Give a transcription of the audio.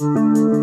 Música